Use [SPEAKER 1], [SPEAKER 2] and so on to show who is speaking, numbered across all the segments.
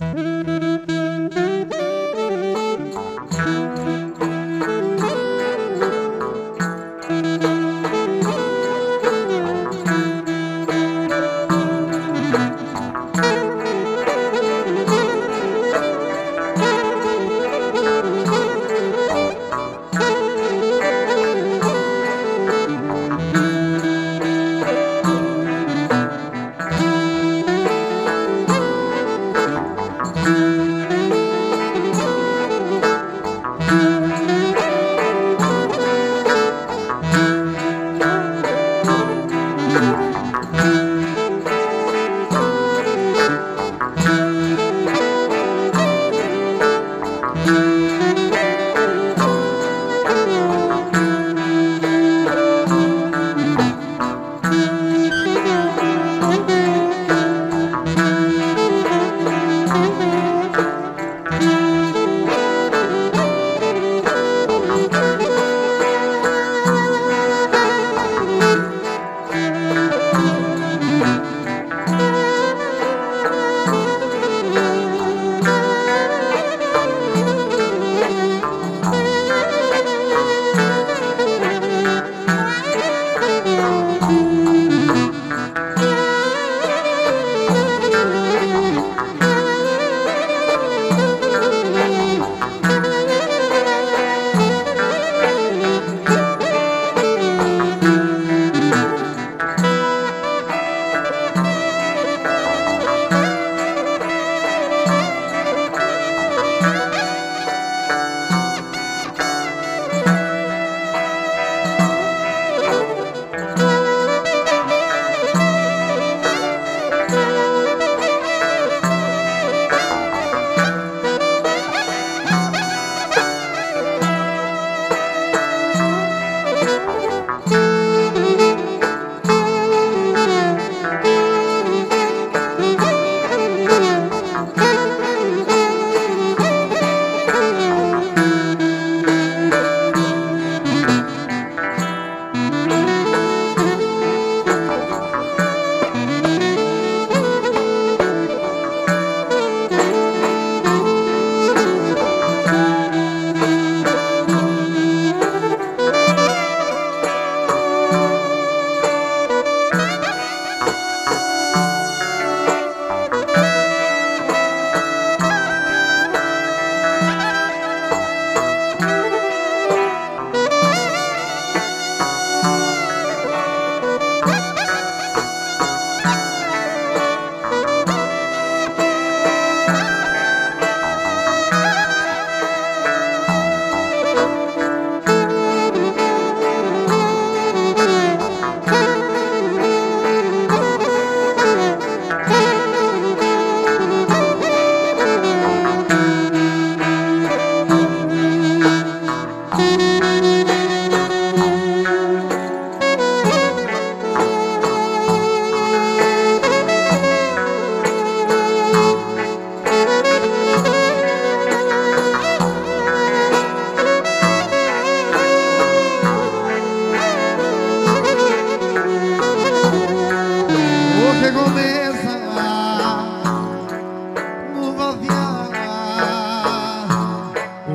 [SPEAKER 1] Música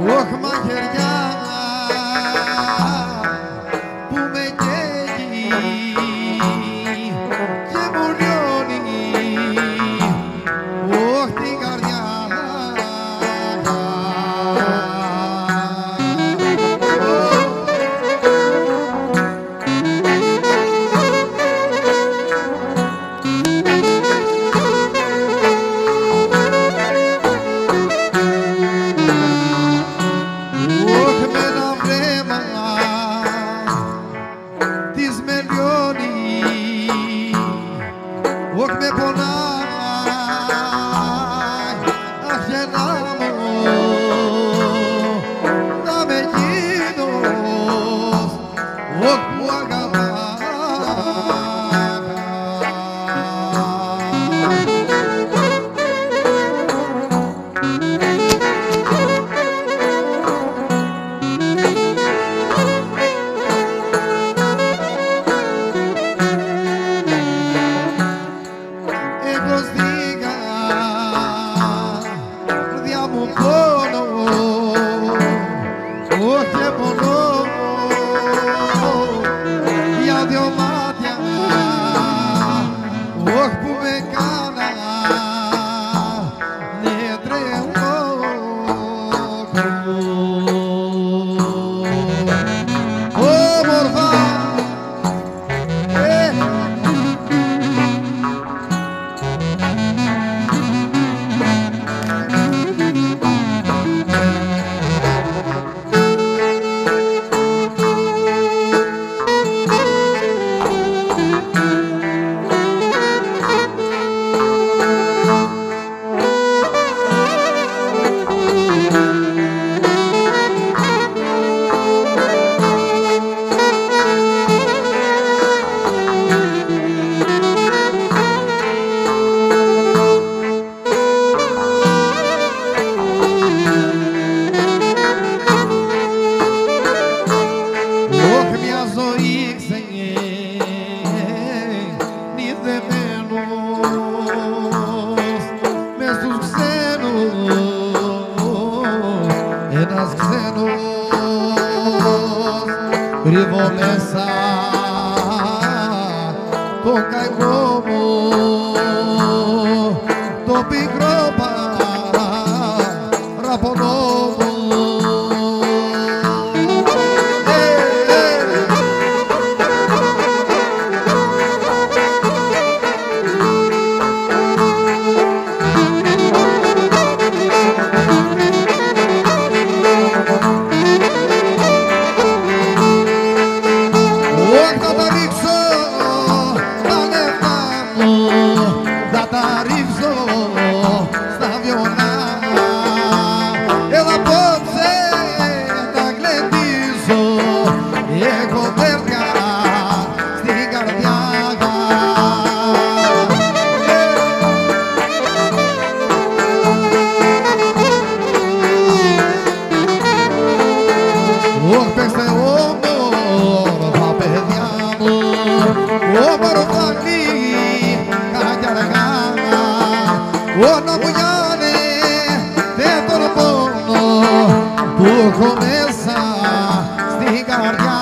[SPEAKER 1] Walk my head, Rivolessa Toca como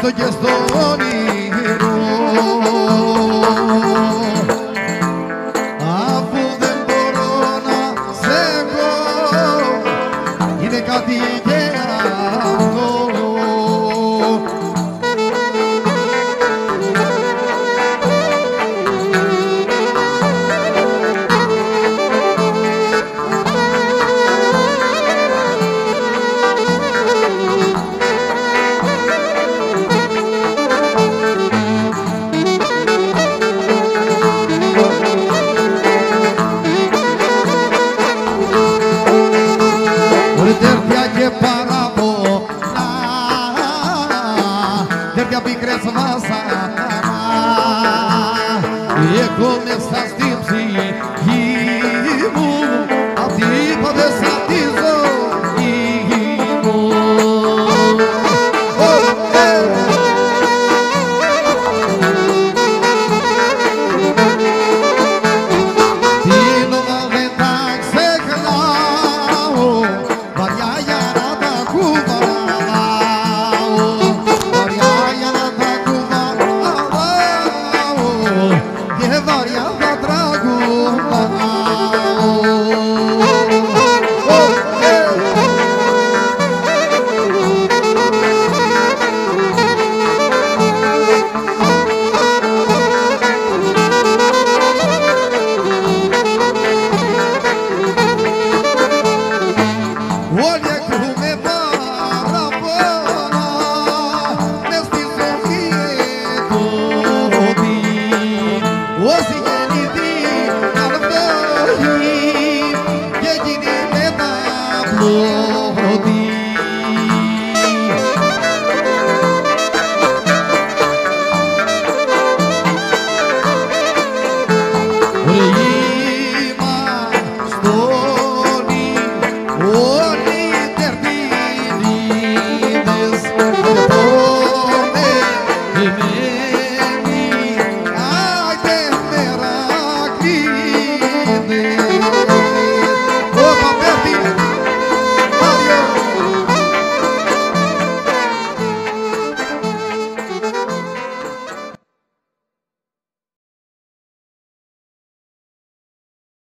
[SPEAKER 1] Cristo ya es